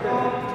Thank